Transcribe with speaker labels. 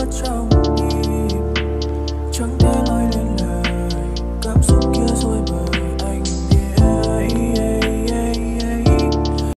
Speaker 1: your trouble.